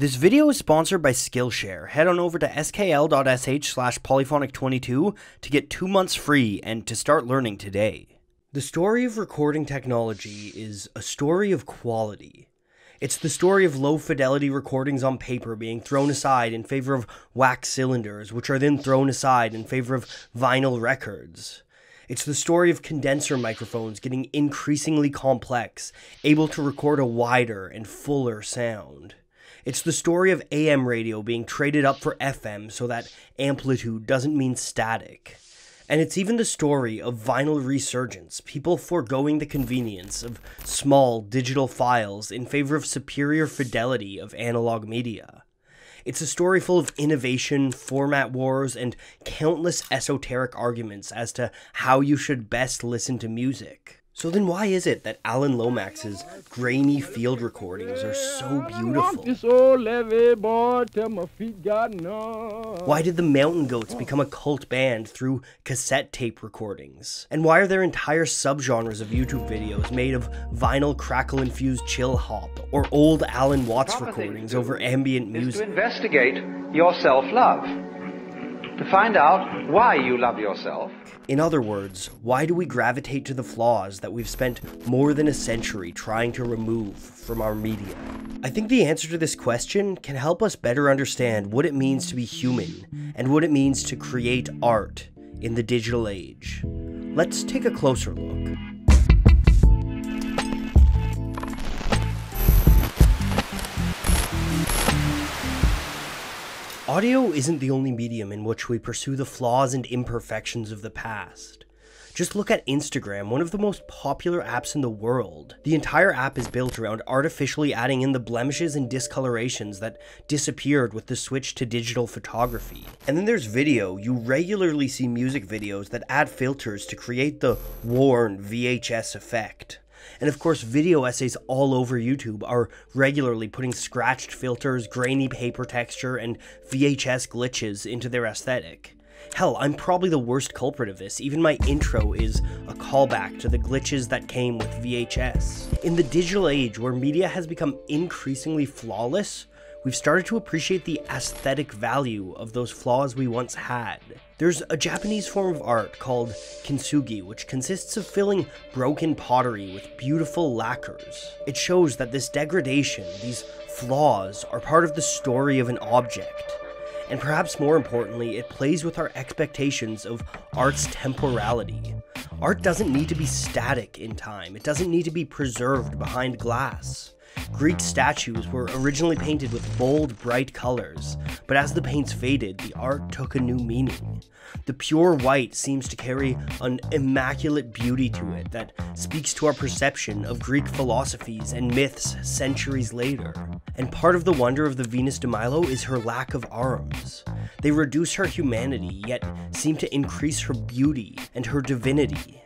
This video is sponsored by Skillshare. Head on over to skl.sh slash polyphonic22 to get two months free and to start learning today. The story of recording technology is a story of quality. It's the story of low fidelity recordings on paper being thrown aside in favor of wax cylinders, which are then thrown aside in favor of vinyl records. It's the story of condenser microphones getting increasingly complex, able to record a wider and fuller sound. It's the story of AM radio being traded up for FM so that amplitude doesn't mean static. And it's even the story of vinyl resurgence, people foregoing the convenience of small digital files in favor of superior fidelity of analog media. It's a story full of innovation, format wars, and countless esoteric arguments as to how you should best listen to music. So then why is it that Alan Lomax's grainy field recordings are so beautiful? Why did the Mountain Goats become a cult band through cassette tape recordings? And why are there entire subgenres of YouTube videos made of vinyl crackle infused chill hop or old Alan Watts recordings over ambient music? to investigate your self-love to find out why you love yourself. In other words, why do we gravitate to the flaws that we've spent more than a century trying to remove from our media? I think the answer to this question can help us better understand what it means to be human and what it means to create art in the digital age. Let's take a closer look. Audio isn't the only medium in which we pursue the flaws and imperfections of the past. Just look at Instagram, one of the most popular apps in the world. The entire app is built around artificially adding in the blemishes and discolorations that disappeared with the switch to digital photography. And then there's video. You regularly see music videos that add filters to create the worn VHS effect. And of course, video essays all over YouTube are regularly putting scratched filters, grainy paper texture, and VHS glitches into their aesthetic. Hell, I'm probably the worst culprit of this. Even my intro is a callback to the glitches that came with VHS. In the digital age where media has become increasingly flawless, we've started to appreciate the aesthetic value of those flaws we once had. There's a Japanese form of art called kintsugi, which consists of filling broken pottery with beautiful lacquers. It shows that this degradation, these flaws, are part of the story of an object. And perhaps more importantly, it plays with our expectations of art's temporality. Art doesn't need to be static in time, it doesn't need to be preserved behind glass. Greek statues were originally painted with bold, bright colors, but as the paints faded, the art took a new meaning. The pure white seems to carry an immaculate beauty to it that speaks to our perception of Greek philosophies and myths centuries later. And part of the wonder of the Venus de Milo is her lack of arms. They reduce her humanity, yet seem to increase her beauty and her divinity.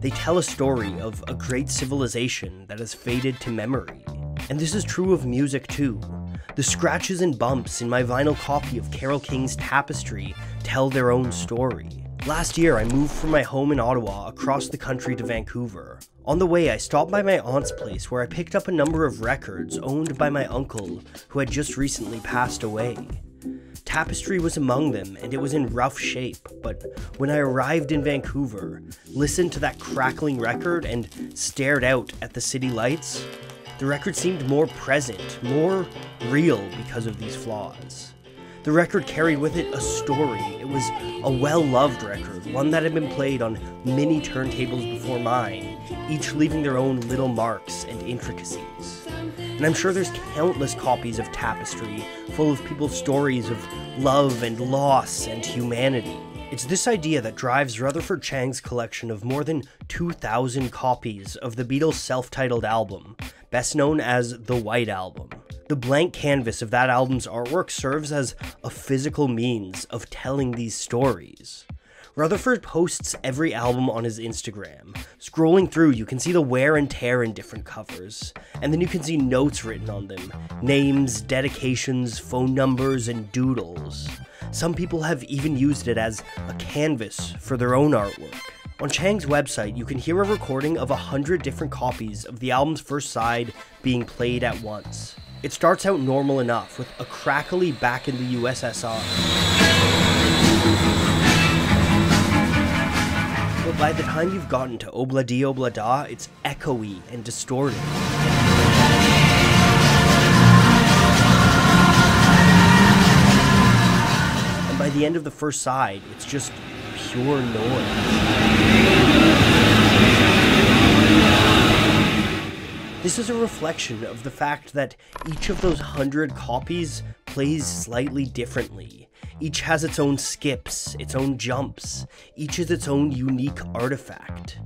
They tell a story of a great civilization that has faded to memory. And this is true of music too. The scratches and bumps in my vinyl copy of Carole King's Tapestry tell their own story. Last year, I moved from my home in Ottawa across the country to Vancouver. On the way, I stopped by my aunt's place where I picked up a number of records owned by my uncle, who had just recently passed away. Tapestry was among them, and it was in rough shape, but when I arrived in Vancouver, listened to that crackling record, and stared out at the city lights, the record seemed more present, more real because of these flaws. The record carried with it a story. It was a well loved record, one that had been played on many turntables before mine, each leaving their own little marks and intricacies. And I'm sure there's countless copies of Tapestry full of people's stories of love and loss and humanity. It's this idea that drives Rutherford Chang's collection of more than 2,000 copies of the Beatles' self titled album, best known as the White Album. The blank canvas of that album's artwork serves as a physical means of telling these stories. Rutherford posts every album on his Instagram. Scrolling through, you can see the wear and tear in different covers, and then you can see notes written on them names, dedications, phone numbers, and doodles. Some people have even used it as a canvas for their own artwork. On Chang's website, you can hear a recording of a hundred different copies of the album's first side being played at once. It starts out normal enough, with a crackly back in the USSR. But by the time you've gotten to Obla Di Obla Da, it's echoey and distorted. By the end of the first side, it's just pure noise. This is a reflection of the fact that each of those hundred copies plays slightly differently. Each has its own skips, its own jumps, each is its own unique artifact.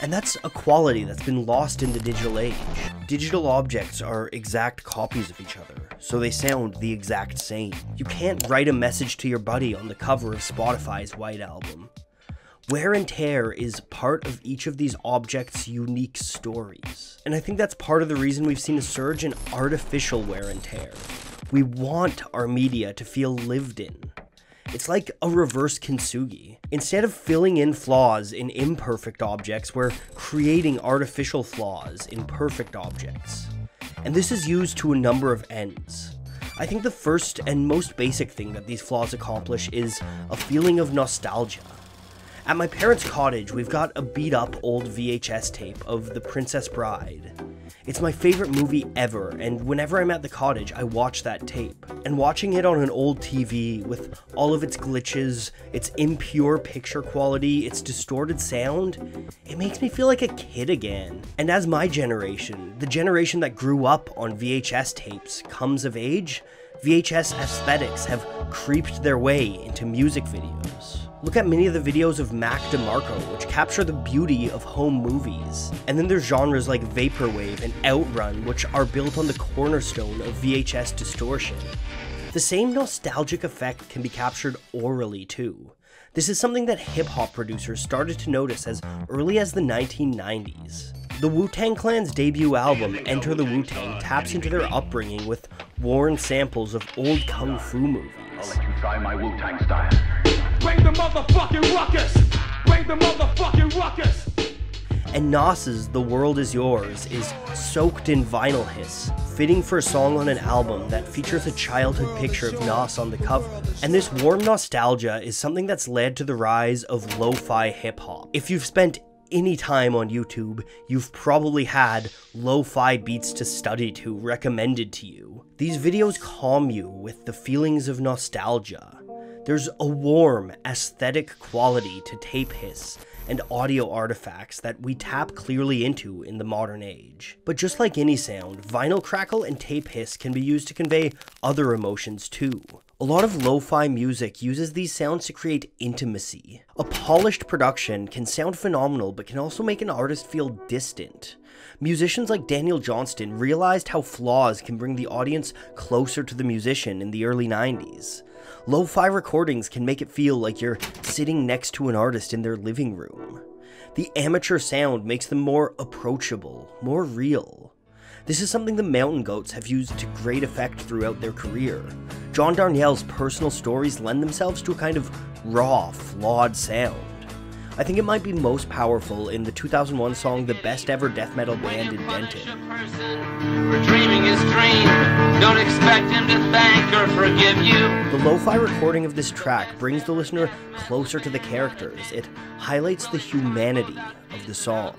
And that's a quality that's been lost in the digital age. Digital objects are exact copies of each other, so they sound the exact same. You can't write a message to your buddy on the cover of Spotify's White Album. Wear and tear is part of each of these objects' unique stories. And I think that's part of the reason we've seen a surge in artificial wear and tear. We want our media to feel lived in. It's like a reverse kintsugi. Instead of filling in flaws in imperfect objects, we're creating artificial flaws in perfect objects. And this is used to a number of ends. I think the first and most basic thing that these flaws accomplish is a feeling of nostalgia. At my parents' cottage, we've got a beat up old VHS tape of The Princess Bride. It's my favorite movie ever, and whenever I'm at the cottage, I watch that tape. And watching it on an old TV with all of its glitches, its impure picture quality, its distorted sound, it makes me feel like a kid again. And as my generation, the generation that grew up on VHS tapes, comes of age, VHS aesthetics have creeped their way into music videos. Look at many of the videos of Mac DeMarco, which capture the beauty of home movies. And then there's genres like Vaporwave and Outrun, which are built on the cornerstone of VHS distortion. The same nostalgic effect can be captured orally too. This is something that hip hop producers started to notice as early as the 1990s. The Wu Tang Clan's debut album, Enter the Wu Tang, taps into their upbringing with worn samples of old kung fu movies. Motherfucking ruckus! Bring the motherfucking ruckus! And Nas's The World Is Yours is soaked in vinyl hiss, fitting for a song on an album that features a childhood picture of Nas on the cover. And this warm nostalgia is something that's led to the rise of lo fi hip hop. If you've spent any time on YouTube, you've probably had lo fi beats to study to recommended to you. These videos calm you with the feelings of nostalgia. There's a warm, aesthetic quality to tape hiss and audio artifacts that we tap clearly into in the modern age. But just like any sound, vinyl crackle and tape hiss can be used to convey other emotions too. A lot of lo fi music uses these sounds to create intimacy. A polished production can sound phenomenal, but can also make an artist feel distant. Musicians like Daniel Johnston realized how flaws can bring the audience closer to the musician in the early 90s. Lo fi recordings can make it feel like you're sitting next to an artist in their living room. The amateur sound makes them more approachable, more real. This is something the Mountain Goats have used to great effect throughout their career. John Darnielle's personal stories lend themselves to a kind of raw, flawed sound. I think it might be most powerful in the 2001 song The Best Ever Death Metal Band in Denton. For dreaming his dream, don't expect him to thank or forgive you. The lo fi recording of this track brings the listener closer to the characters. It highlights the humanity of the song.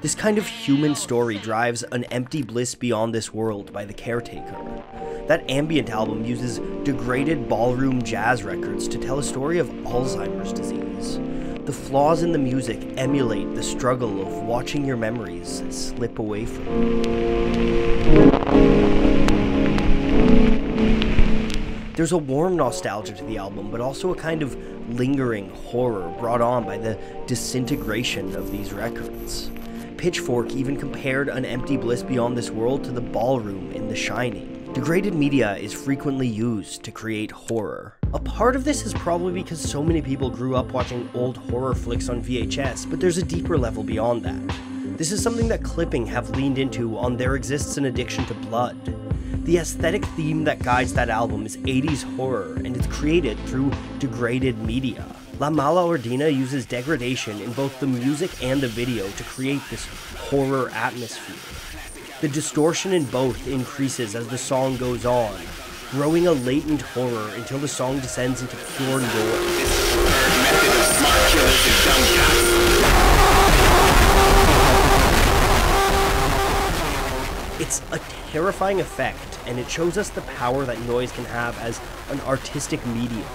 This kind of human story drives An Empty Bliss Beyond This World by The Caretaker. That ambient album uses degraded ballroom jazz records to tell a story of Alzheimer's disease. The flaws in the music emulate the struggle of watching your memories slip away from you. There's a warm nostalgia to the album, but also a kind of lingering horror brought on by the disintegration of these records. Pitchfork even compared An Empty Bliss Beyond This World to the ballroom in The Shining. Degraded media is frequently used to create horror. A part of this is probably because so many people grew up watching old horror flicks on VHS, but there's a deeper level beyond that. This is something that Clipping have leaned into on There Exists an Addiction to Blood. The aesthetic theme that guides that album is 80s horror, and it's created through degraded media. La Mala Ordina uses degradation in both the music and the video to create this horror atmosphere. The distortion in both increases as the song goes on, growing a latent horror until the song descends into pure noise. It's a terrifying effect, and it shows us the power that noise can have as an artistic medium.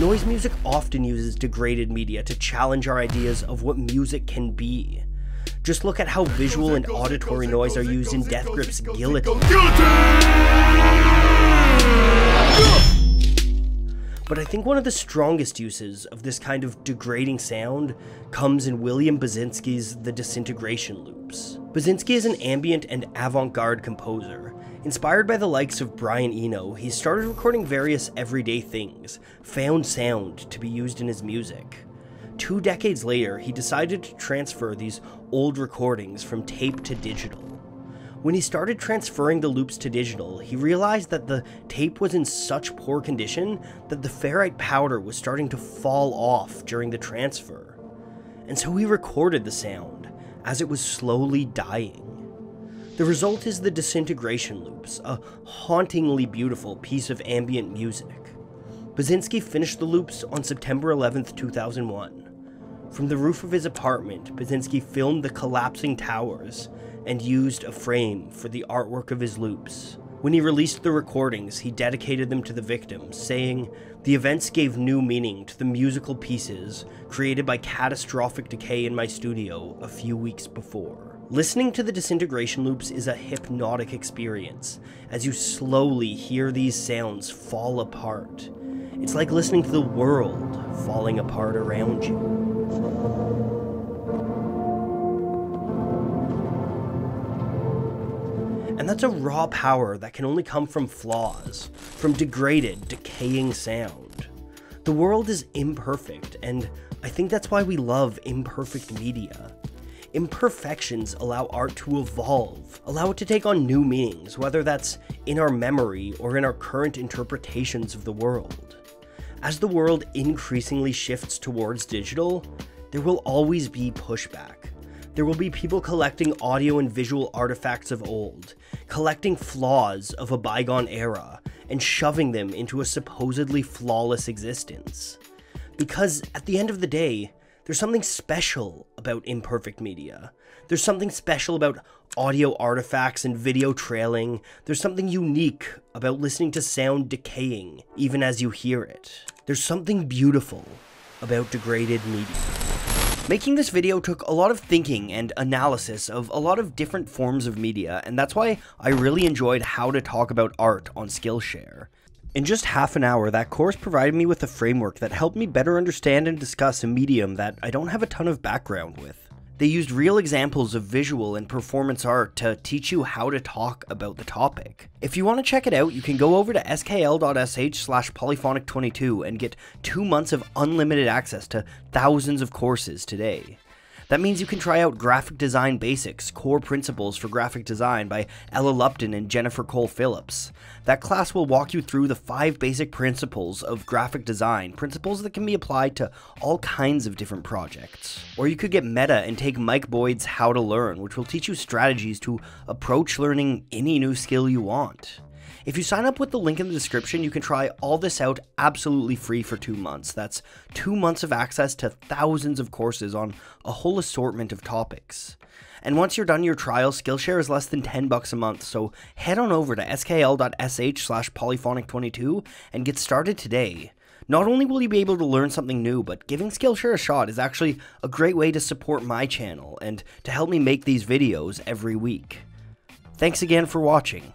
Noise music often uses degraded media to challenge our ideas of what music can be. Just look at how visual and auditory noise are used in Death Grip's Guillotine. But I think one of the strongest uses of this kind of degrading sound comes in William Basinski's The Disintegration Loops. Basinski is an ambient and avant garde composer. Inspired by the likes of Brian Eno, he started recording various everyday things, found sound to be used in his music. Two decades later, he decided to transfer these old recordings from tape to digital. When he started transferring the loops to digital, he realized that the tape was in such poor condition that the ferrite powder was starting to fall off during the transfer. And so he recorded the sound as it was slowly dying. The result is the Disintegration Loops, a hauntingly beautiful piece of ambient music. Basinski finished the loops on September 11, 2001. From the roof of his apartment, Basinski filmed the collapsing towers and used a frame for the artwork of his loops. When he released the recordings, he dedicated them to the victims, saying, The events gave new meaning to the musical pieces created by catastrophic decay in my studio a few weeks before. Listening to the disintegration loops is a hypnotic experience, as you slowly hear these sounds fall apart. It's like listening to the world falling apart around you. And that's a raw power that can only come from flaws, from degraded, decaying sound. The world is imperfect, and I think that's why we love imperfect media. Imperfections allow art to evolve, allow it to take on new meanings, whether that's in our memory or in our current interpretations of the world. As the world increasingly shifts towards digital, there will always be pushback. There will be people collecting audio and visual artifacts of old, collecting flaws of a bygone era, and shoving them into a supposedly flawless existence. Because at the end of the day, there's something special about imperfect media. There's something special about audio artifacts and video trailing. There's something unique about listening to sound decaying, even as you hear it. There's something beautiful about degraded media. Making this video took a lot of thinking and analysis of a lot of different forms of media, and that's why I really enjoyed how to talk about art on Skillshare. In just half an hour, that course provided me with a framework that helped me better understand and discuss a medium that I don't have a ton of background with. They used real examples of visual and performance art to teach you how to talk about the topic. If you want to check it out, you can go over to skl.sh slash polyphonic22 and get two months of unlimited access to thousands of courses today. That means you can try out Graphic Design Basics Core Principles for Graphic Design by Ellen Lupton and Jennifer Cole Phillips. That class will walk you through the five basic principles of graphic design, principles that can be applied to all kinds of different projects. Or you could get meta and take Mike Boyd's How to Learn, which will teach you strategies to approach learning any new skill you want. If you sign up with the link in the description, you can try all this out absolutely free for two months. That's two months of access to thousands of courses on a whole assortment of topics. And once you're done your trial, Skillshare is less than 10 bucks a month, so head on over to skl.sh slash polyphonic22 and get started today. Not only will you be able to learn something new, but giving Skillshare a shot is actually a great way to support my channel and to help me make these videos every week. Thanks again for watching.